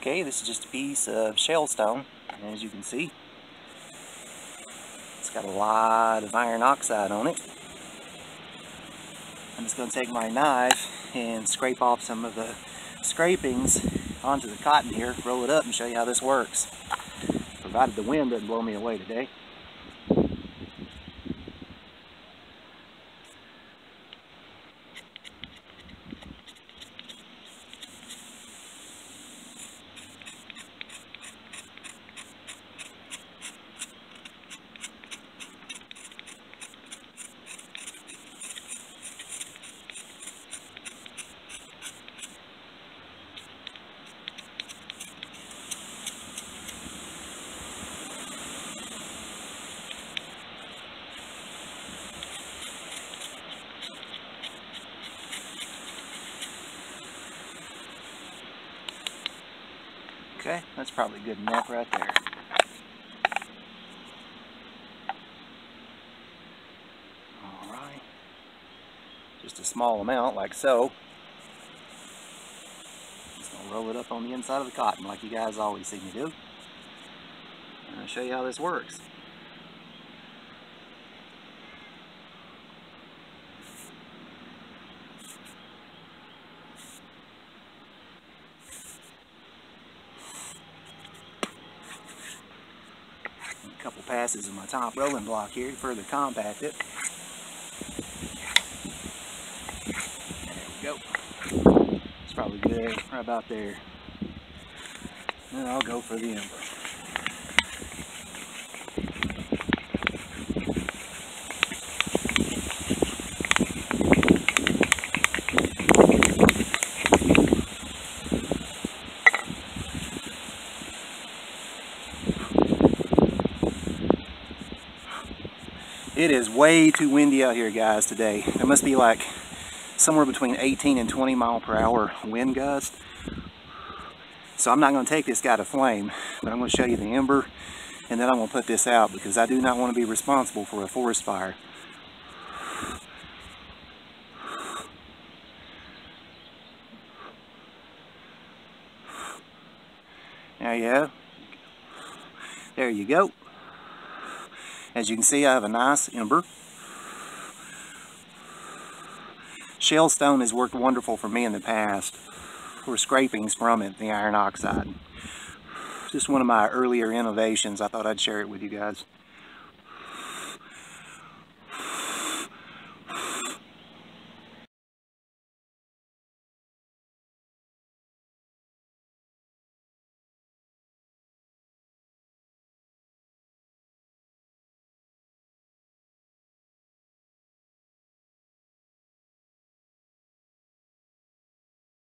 Okay, this is just a piece of shale stone, as you can see. It's got a lot of iron oxide on it. I'm just going to take my knife and scrape off some of the scrapings onto the cotton here, roll it up and show you how this works. Provided the wind doesn't blow me away today. Okay, that's probably good enough right there. Alright. Just a small amount, like so. Just gonna roll it up on the inside of the cotton like you guys always see me do. And I'll show you how this works. Couple passes of my top rolling block here to further compact it. There we go. It's probably good right about there. Then I'll go for the ember. It is way too windy out here, guys, today. It must be like somewhere between 18 and 20 mile per hour wind gust. So I'm not going to take this guy to flame, but I'm going to show you the ember, and then I'm going to put this out because I do not want to be responsible for a forest fire. There you go. There you go. As you can see, I have a nice ember. Shale stone has worked wonderful for me in the past for scrapings from it, the iron oxide. Just one of my earlier innovations. I thought I'd share it with you guys.